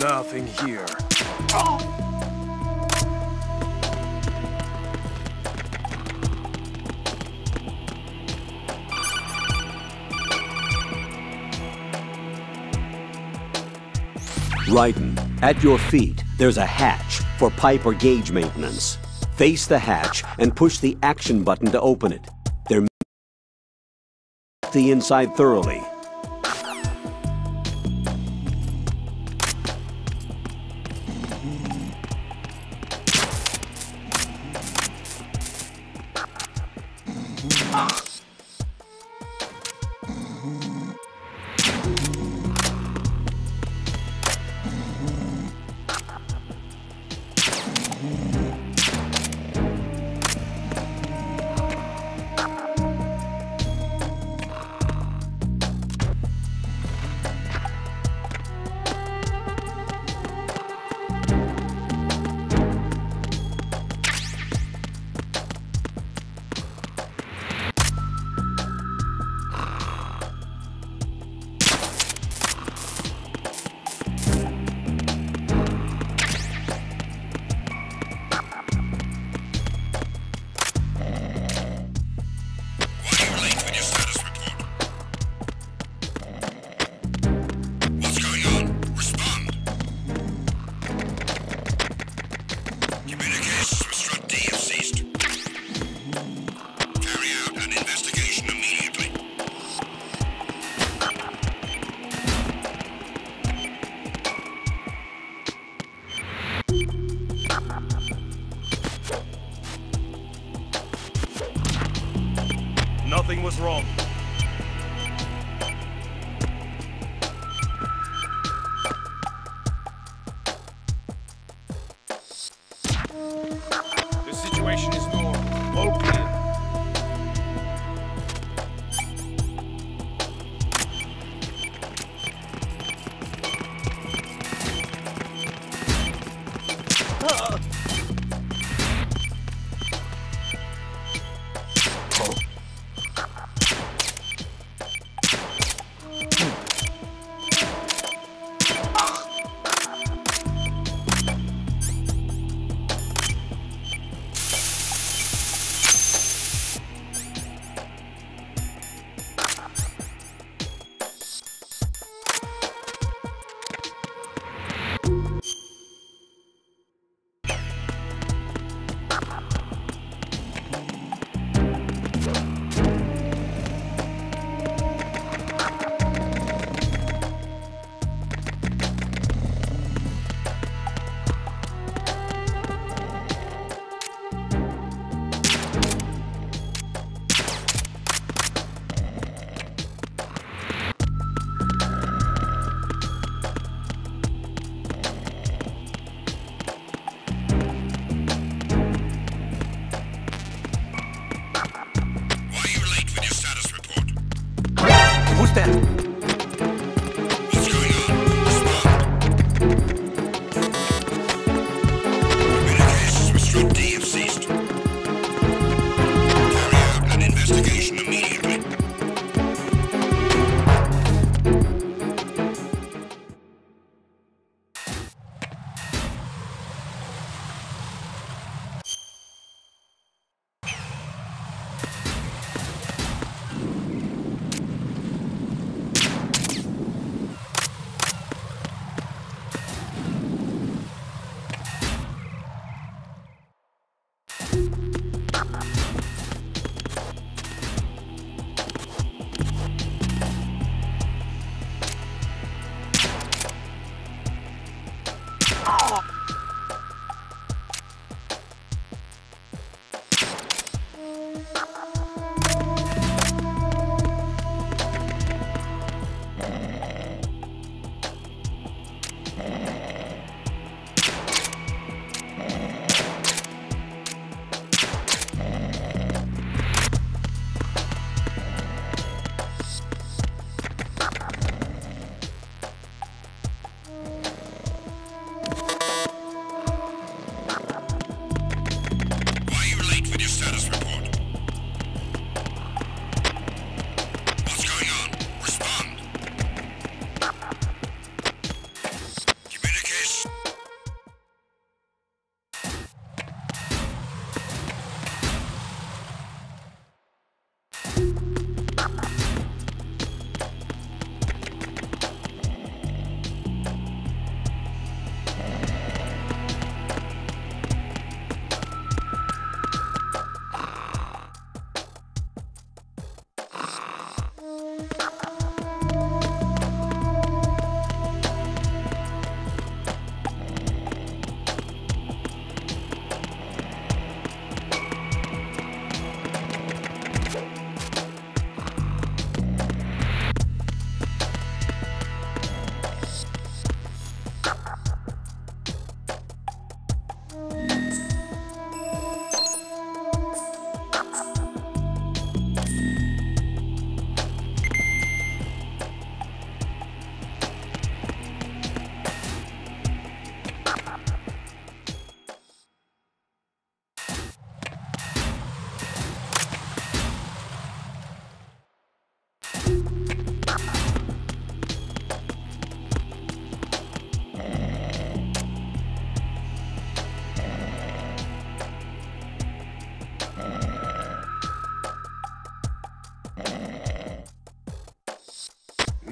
Nothing here. Raiden, at your feet, there's a hatch for pipe or gauge maintenance. Face the hatch and push the action button to open it. There the inside thoroughly.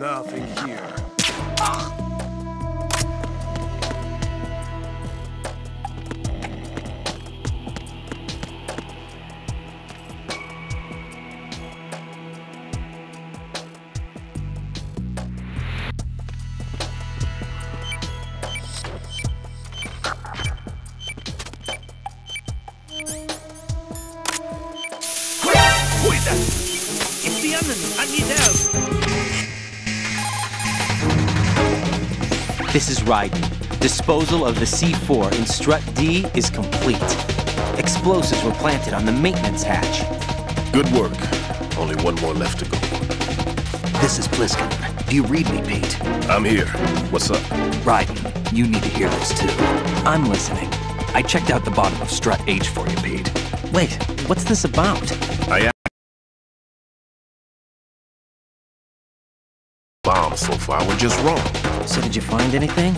Nothing help. This is Raiden. Disposal of the C4 in Strut D is complete. Explosives were planted on the maintenance hatch. Good work. Only one more left to go. This is Pliskin. Do you read me, Pete? I'm here. What's up? Raiden, you need to hear this too. I'm listening. I checked out the bottom of Strut H for you, Pete. Wait, what's this about? I am bombs so far were just wrong. So did you find anything?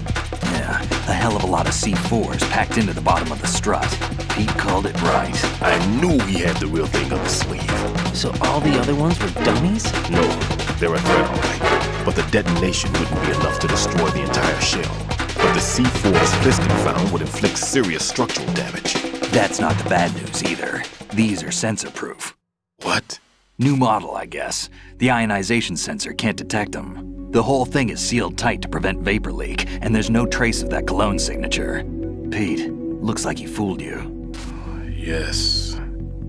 Yeah, a hell of a lot of C4s packed into the bottom of the strut. Pete called it right. I knew he had the real thing up his sleeve. So all the other ones were dummies? No, they're a threat, all right. But the detonation wouldn't be enough to destroy the entire shell. But the C4s Pliskin found would inflict serious structural damage. That's not the bad news either. These are sensor proof. What? New model, I guess. The ionization sensor can't detect them. The whole thing is sealed tight to prevent vapor leak, and there's no trace of that cologne signature. Pete, looks like he fooled you. Yes.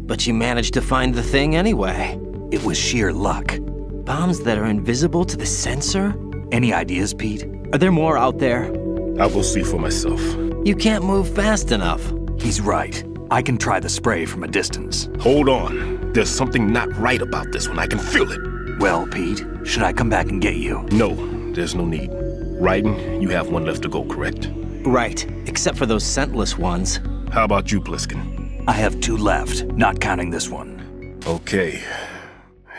But you managed to find the thing anyway. It was sheer luck. Bombs that are invisible to the sensor? Any ideas, Pete? Are there more out there? I'll go see for myself. You can't move fast enough. He's right. I can try the spray from a distance. Hold on. There's something not right about this one. I can feel it. Well, Pete, should I come back and get you? No, there's no need. Raiden, you have one left to go, correct? Right, except for those scentless ones. How about you, Pliskin? I have two left, not counting this one. Okay.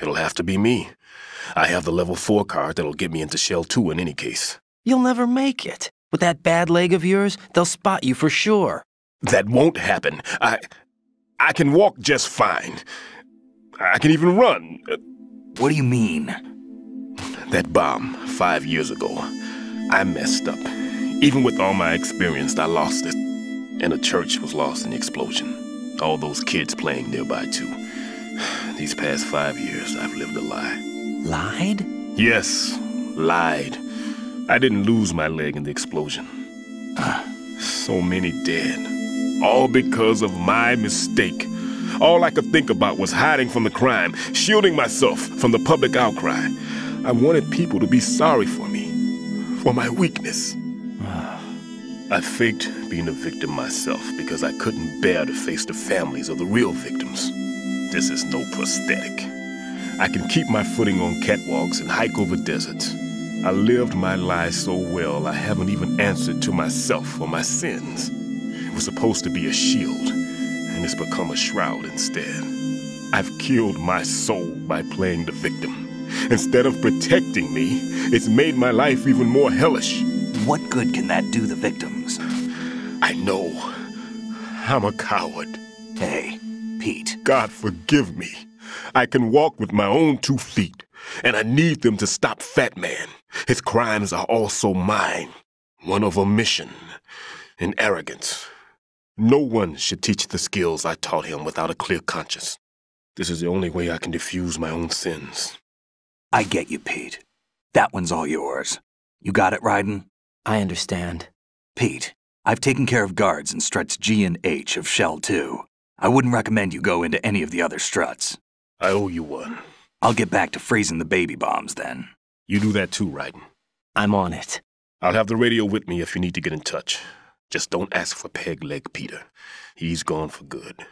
It'll have to be me. I have the level 4 card that'll get me into Shell 2 in any case. You'll never make it. With that bad leg of yours, they'll spot you for sure. That won't happen. I. I can walk just fine. I can even run. Uh, What do you mean? That bomb, five years ago, I messed up. Even with all my experience, I lost it. And a church was lost in the explosion. All those kids playing nearby, too. These past five years, I've lived a lie. Lied? Yes, lied. I didn't lose my leg in the explosion. So many dead. All because of my mistake. All I could think about was hiding from the crime, shielding myself from the public outcry. I wanted people to be sorry for me, for my weakness. Ah. I faked being a victim myself because I couldn't bear to face the families of the real victims. This is no prosthetic. I can keep my footing on catwalks and hike over deserts. I lived my lie so well I haven't even answered to myself for my sins. It was supposed to be a shield, and it's become a shroud instead. I've killed my soul by playing the victim. Instead of protecting me, it's made my life even more hellish. What good can that do the victims? I know. I'm a coward. Hey, Pete, God forgive me. I can walk with my own two feet, and I need them to stop Fat Man. His crimes are also mine. One of omission and arrogance. No one should teach the skills I taught him without a clear conscience. This is the only way I can diffuse my own sins. I get you, Pete. That one's all yours. You got it, Raiden? I understand. Pete, I've taken care of guards in struts G and H of Shell 2. I wouldn't recommend you go into any of the other struts. I owe you one. I'll get back to freezing the baby bombs then. You do that too, Raiden. I'm on it. I'll have the radio with me if you need to get in touch. Just don't ask for Peg Leg Peter. He's gone for good.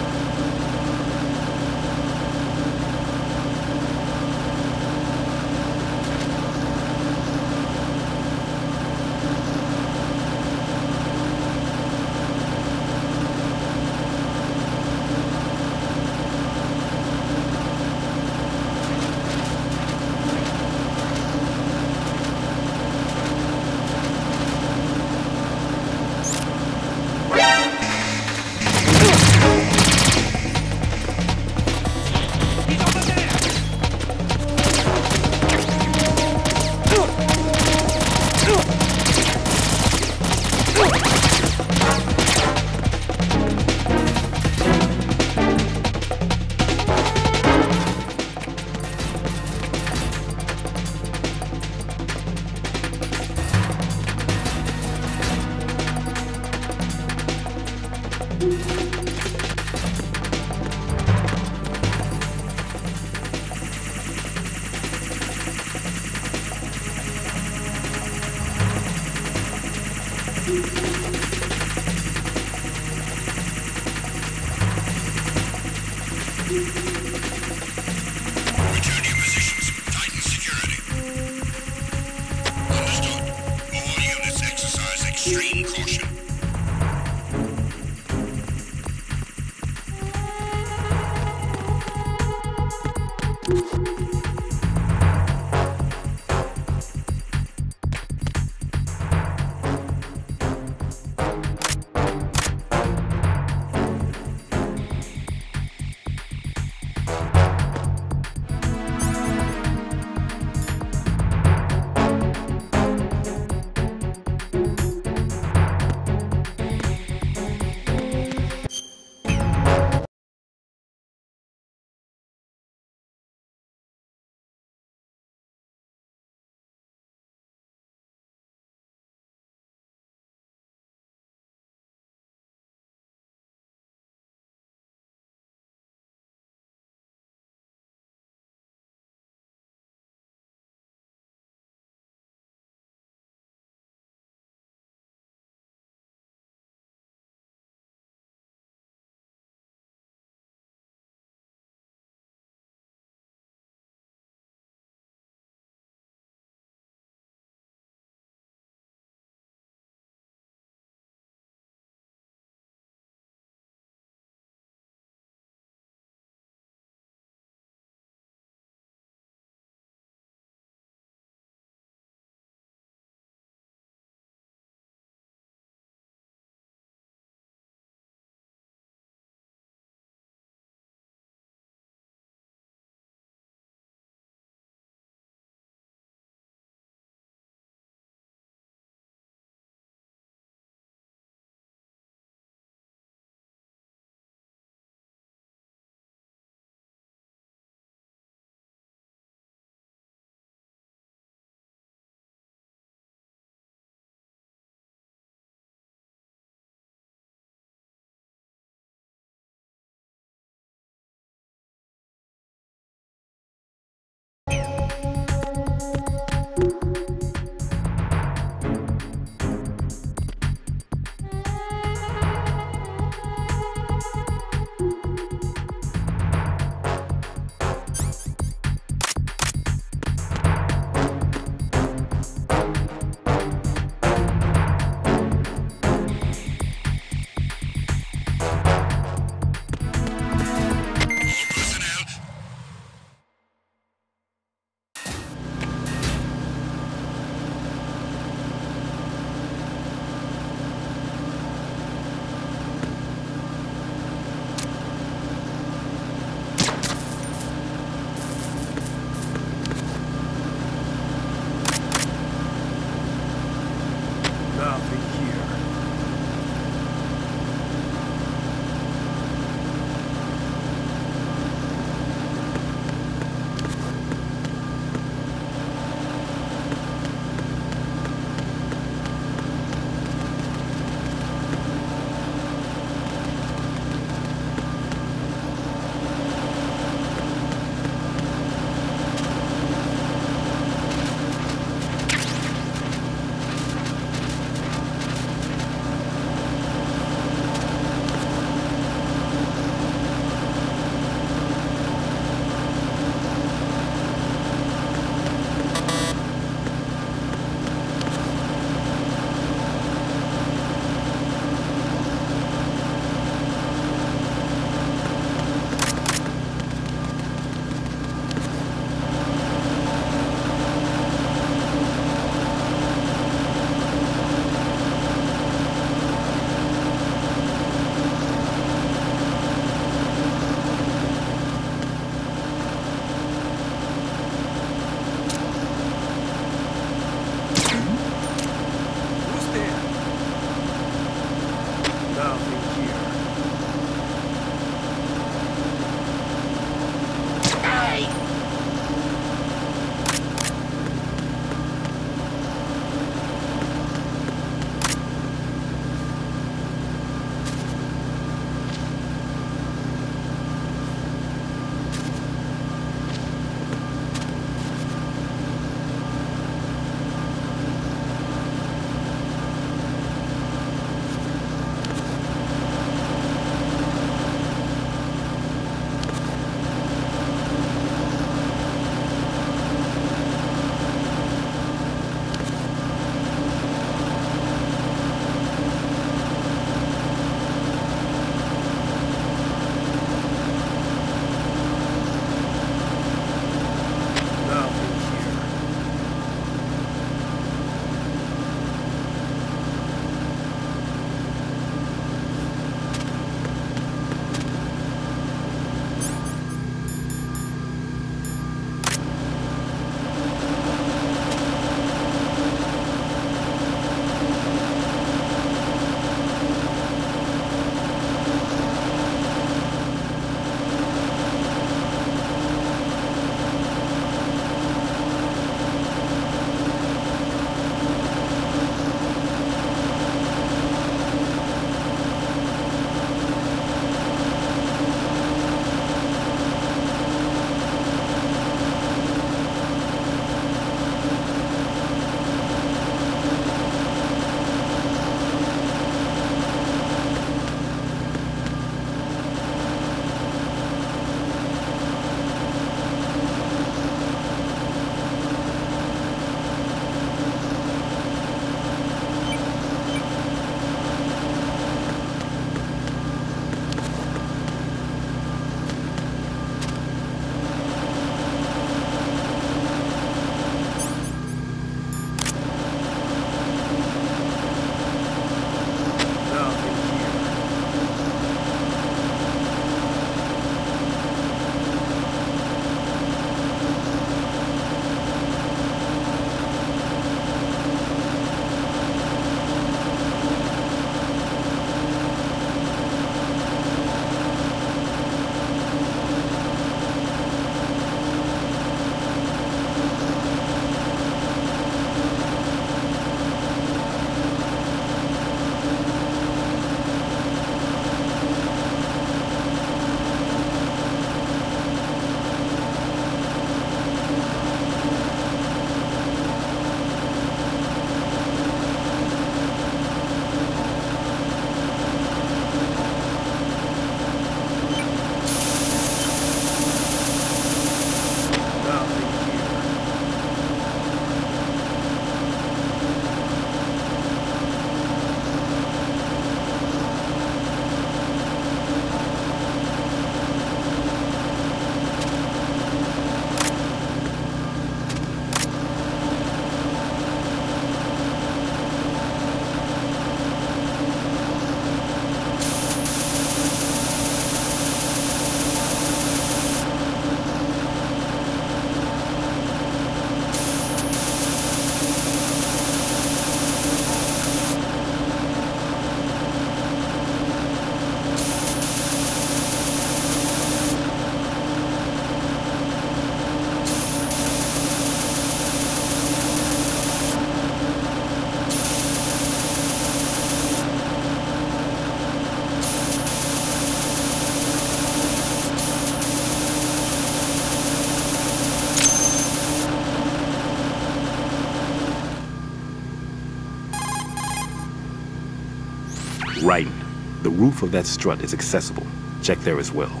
Of that strut is accessible. Check there as well.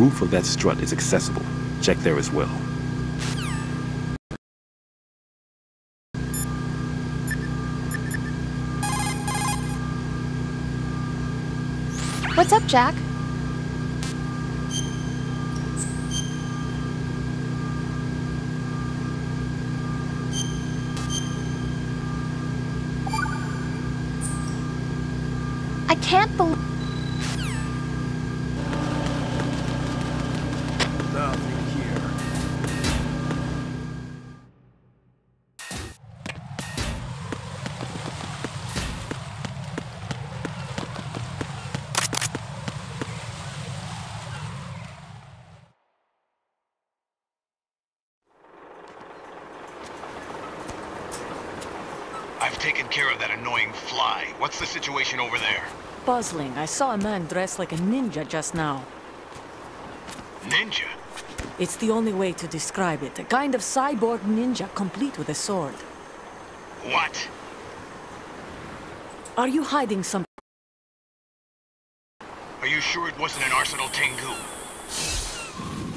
Roof of that strut is accessible. Check there as well. What's up, Jack? I can't believe. The situation over there? Puzzling. I saw a man dressed like a ninja just now. Ninja? It's the only way to describe it. A kind of cyborg ninja complete with a sword. What? Are you hiding something? Are you sure it wasn't an Arsenal Tengu?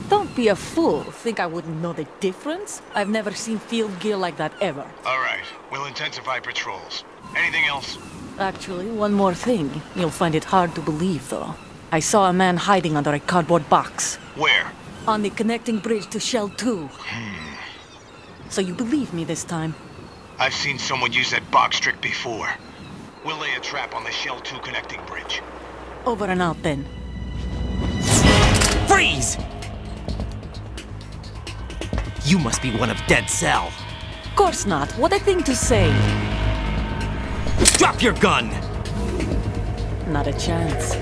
Don't be a fool. Think I wouldn't know the difference? I've never seen field gear like that ever. All right, we'll intensify patrols. Anything else? Actually, one more thing. You'll find it hard to believe, though. I saw a man hiding under a cardboard box. Where? On the connecting bridge to Shell 2. So you believe me this time? I've seen someone use that box trick before. We'll lay a trap on the Shell 2 connecting bridge. Over and out then. Freeze! You must be one of Dead Cell. Of course not. What a thing to say. Drop your gun! Not a chance.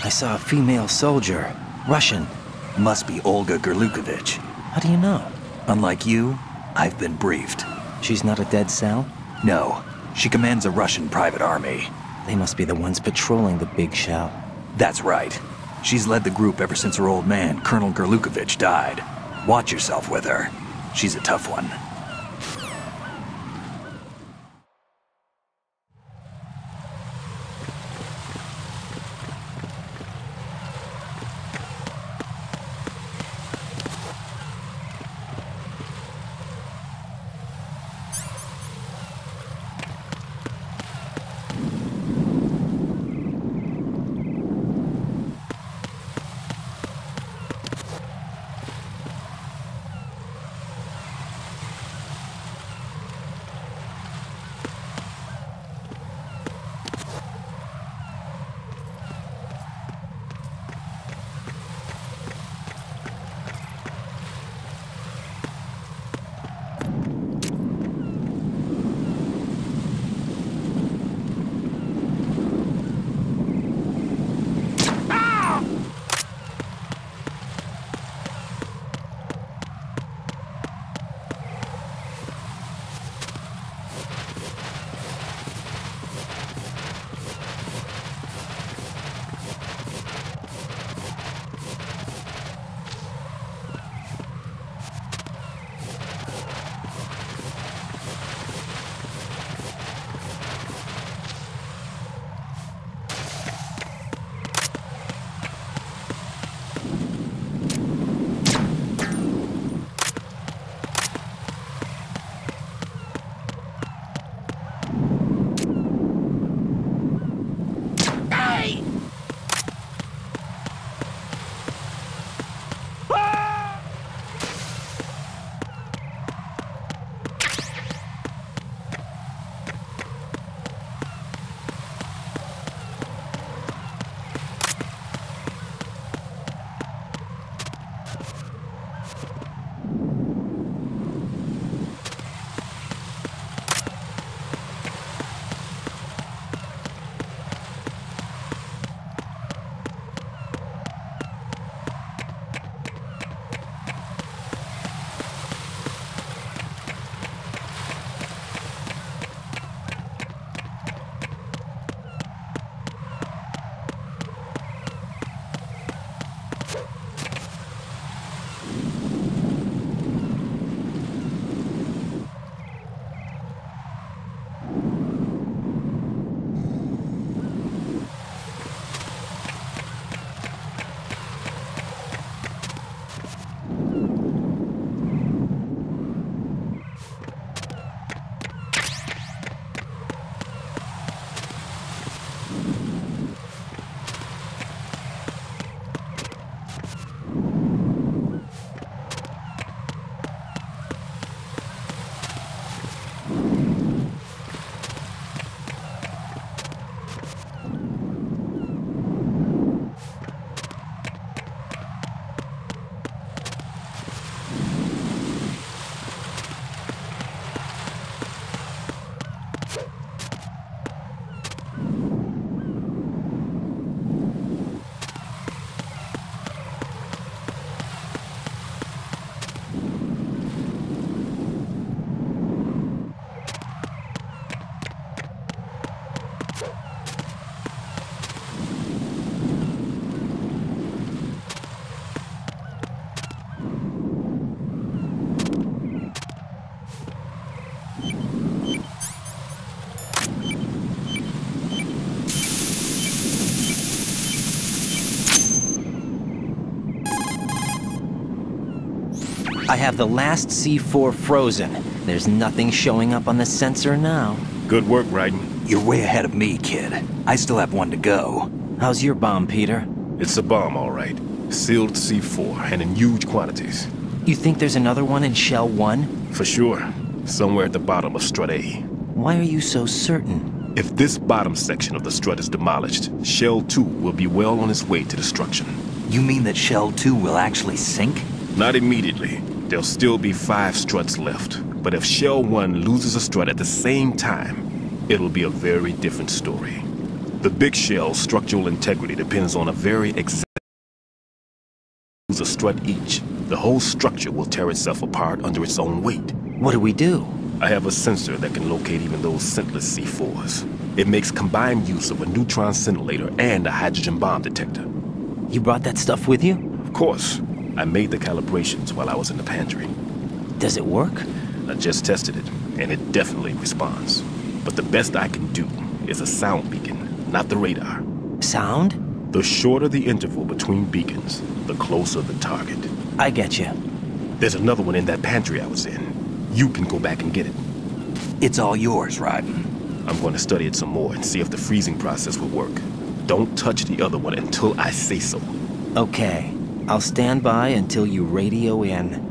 I saw a female soldier. Russian. Must be Olga Gurlukovich. How do you know? Unlike you, I've been briefed. She's not a dead cell? No, she commands a Russian private army. They must be the ones patrolling the big shell. That's right. She's led the group ever since her old man, Colonel Gurlukovich, died. Watch yourself with her. She's a tough one. Have the last C4 frozen. There's nothing showing up on the sensor now. Good work, Raiden. You're way ahead of me, kid. I still have one to go. How's your bomb, Peter? It's a bomb, all right. Sealed C4, and in huge quantities. You think there's another one in Shell 1? For sure. Somewhere at the bottom of Strut A. Why are you so certain? If this bottom section of the strut is demolished, Shell 2 will be well on its way to destruction. You mean that Shell 2 will actually sink? Not immediately. There'll still be five struts left. But if Shell 1 loses a strut at the same time, it'll be a very different story. The big shell's structural integrity depends on a very exact lose a strut each. The whole structure will tear itself apart under its own weight. What do we do? I have a sensor that can locate even those scentless C4s. It makes combined use of a neutron scintillator and a hydrogen bomb detector. You brought that stuff with you? Of course. I made the calibrations while I was in the pantry. Does it work? I just tested it, and it definitely responds. But the best I can do is a sound beacon, not the radar. Sound? The shorter the interval between beacons, the closer the target. I get you. There's another one in that pantry I was in. You can go back and get it. It's all yours, Raiden. I'm going to study it some more and see if the freezing process will work. Don't touch the other one until I say so. Okay. I'll stand by until you radio in.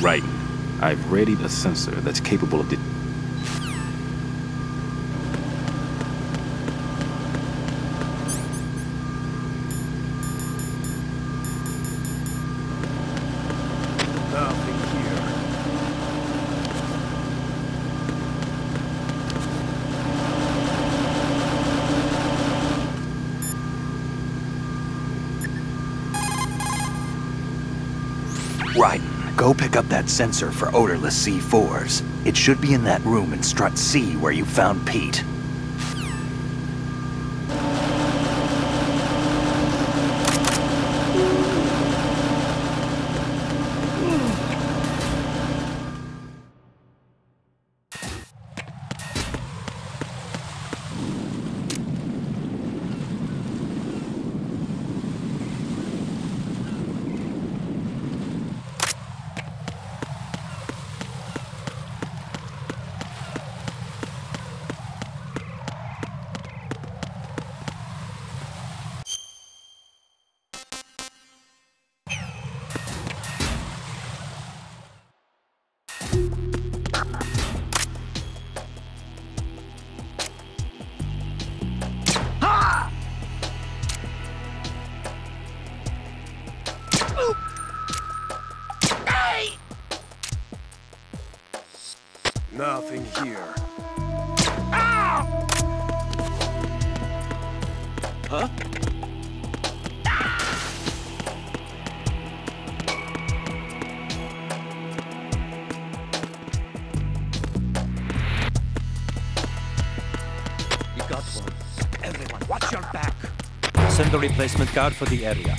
Right. I've readied a sensor that's capable of de- Nothing here. Raiden, go pick up that sensor for odorless C4s. It should be in that room in Strut C where you found Pete. here. Ah! Huh? You got one. Everyone, watch your back. Send a replacement guard for the area.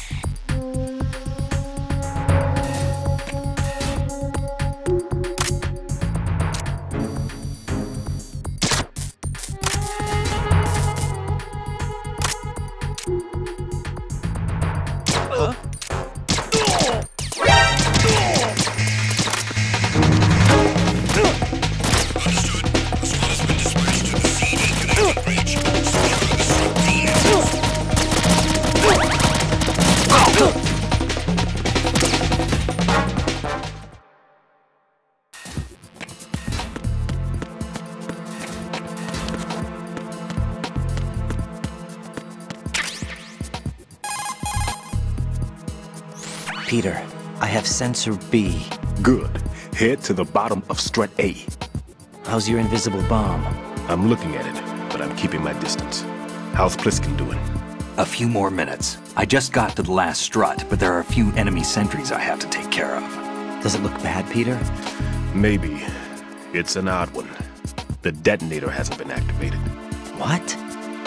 Sensor B. Good. Head to the bottom of strut A. How's your invisible bomb? I'm looking at it, but I'm keeping my distance. How's Pliskin doing? A few more minutes. I just got to the last strut, but there are a few enemy sentries I have to take care of. Does it look bad, Peter? Maybe. It's an odd one. The detonator hasn't been activated. What?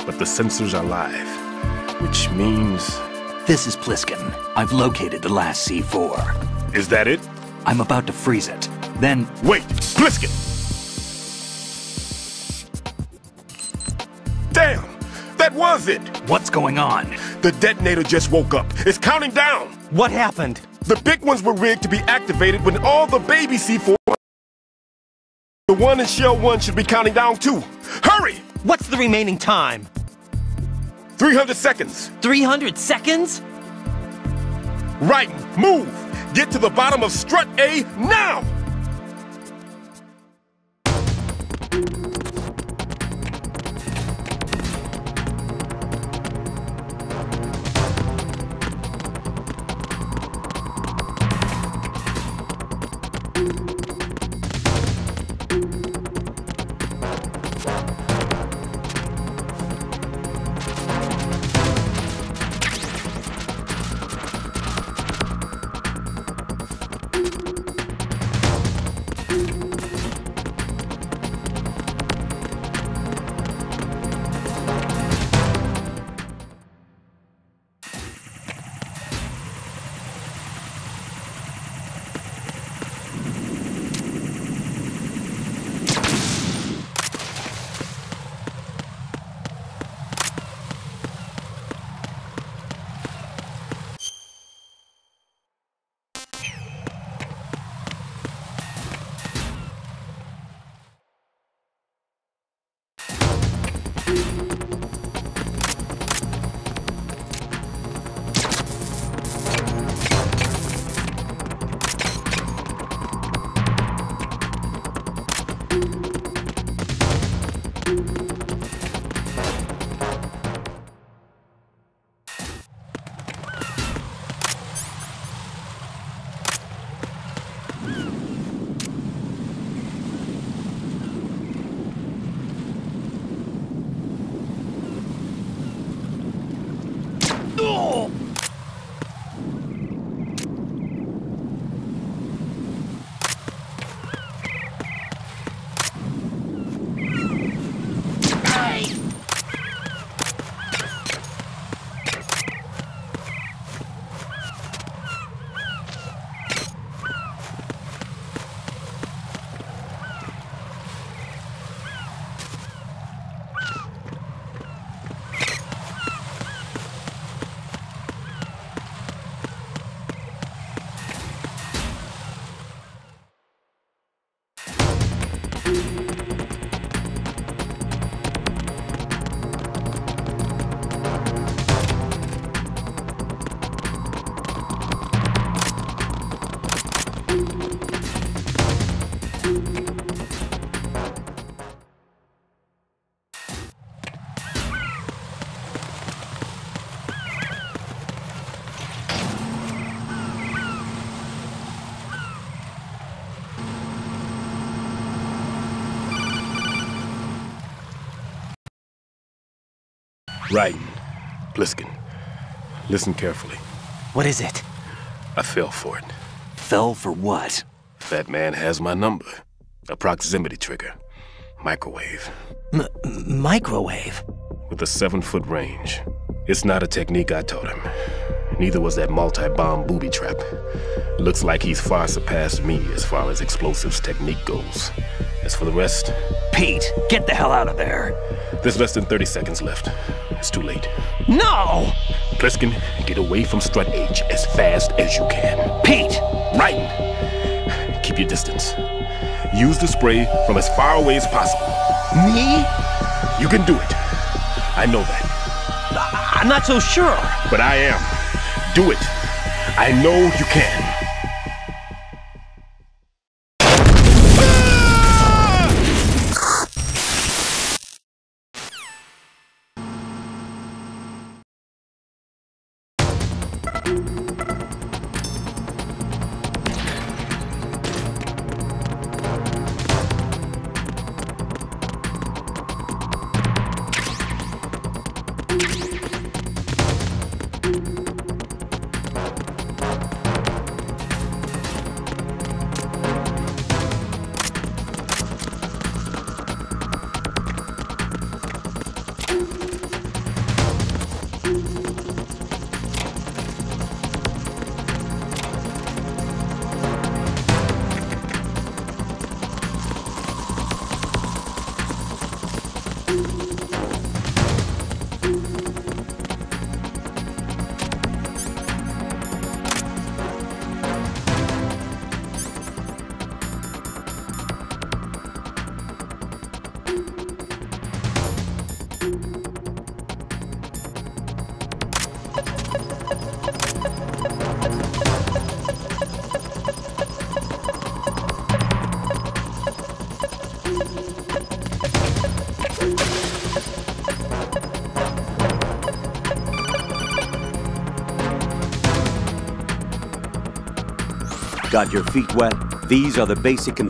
But the sensors are live, which means... This is Pliskin. I've located the last C4. Is that it? I'm about to freeze it. Then... Wait! Pliskin! Damn! That was it! What's going on? The detonator just woke up. It's counting down! What happened? The big ones were rigged to be activated when all the baby C4... The one in Shell 1 should be counting down too. Hurry! What's the remaining time? 300 seconds. 300 seconds? Right, move! Get to the bottom of strut A now! Right. Pliskin. Listen carefully. What is it? I fell for it. Fell for what? Fatman has my number. A proximity trigger. Microwave. M microwave? With a seven foot range. It's not a technique I taught him. Neither was that multi-bomb booby trap. Looks like he's far surpassed me as far as explosives technique goes. As for the rest... Pete, get the hell out of there. There's less than 30 seconds left. It's too late. No! Pliskin, get away from Strut H as fast as you can. Pete! Right! Keep your distance. Use the spray from as far away as possible. Me? You can do it. I know that. I'm not so sure. But I am. Do it. I know you can. Got your feet wet? These are the basic...